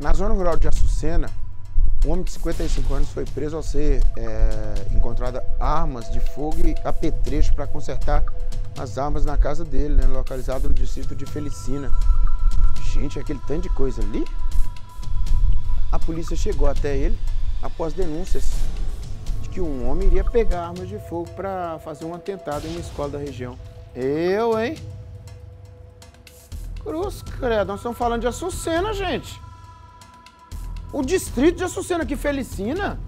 Na zona rural de Açucena, um homem de 55 anos foi preso ao ser é, armas de fogo e apetrecho para consertar as armas na casa dele, né, localizado no distrito de Felicina. Gente, aquele tanto de coisa ali. A polícia chegou até ele após denúncias de que um homem iria pegar armas de fogo para fazer um atentado em uma escola da região. Eu, hein? Cruz, credo, nós estamos falando de Açucena, gente. O distrito de Açucena que Felicina?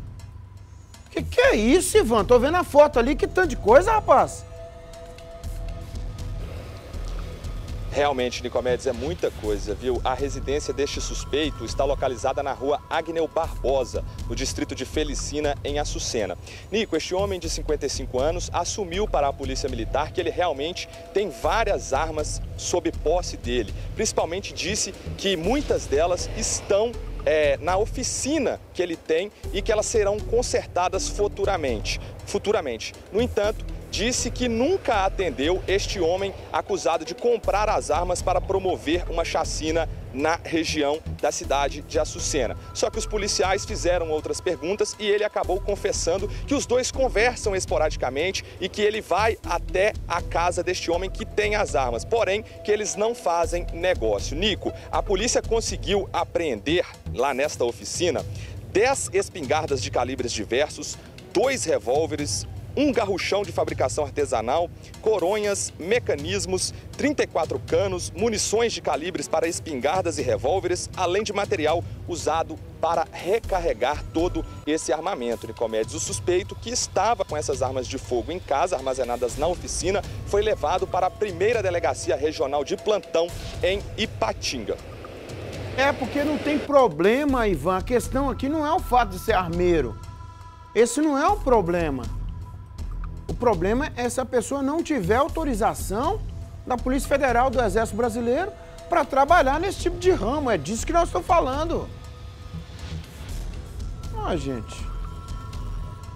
Que que é isso, Ivan? Tô vendo a foto ali, que tanto de coisa, rapaz. Realmente, Nicomedes, é muita coisa, viu? A residência deste suspeito está localizada na rua Agneu Barbosa, no distrito de Felicina, em Açucena. Nico, este homem de 55 anos assumiu para a polícia militar que ele realmente tem várias armas sob posse dele. Principalmente disse que muitas delas estão é, na oficina que ele tem e que elas serão consertadas futuramente. futuramente. No entanto, disse que nunca atendeu este homem acusado de comprar as armas para promover uma chacina na região da cidade de Açucena. Só que os policiais fizeram outras perguntas e ele acabou confessando que os dois conversam esporadicamente e que ele vai até a casa deste homem que tem as armas, porém que eles não fazem negócio. Nico, a polícia conseguiu apreender lá nesta oficina 10 espingardas de calibres diversos, dois revólveres, um garruchão de fabricação artesanal, coronhas, mecanismos, 34 canos, munições de calibres para espingardas e revólveres, além de material usado para recarregar todo esse armamento. Nicomedes, o suspeito que estava com essas armas de fogo em casa, armazenadas na oficina, foi levado para a primeira delegacia regional de plantão em Ipatinga. É porque não tem problema, Ivan. A questão aqui não é o fato de ser armeiro. Esse não é o problema. Problema é se a pessoa não tiver autorização da Polícia Federal, do Exército Brasileiro, para trabalhar nesse tipo de ramo. É disso que nós estamos falando. Ah, gente.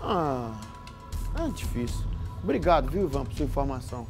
Ah, é difícil. Obrigado, viu, Ivan, por sua informação.